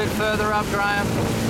bit further up, Graham.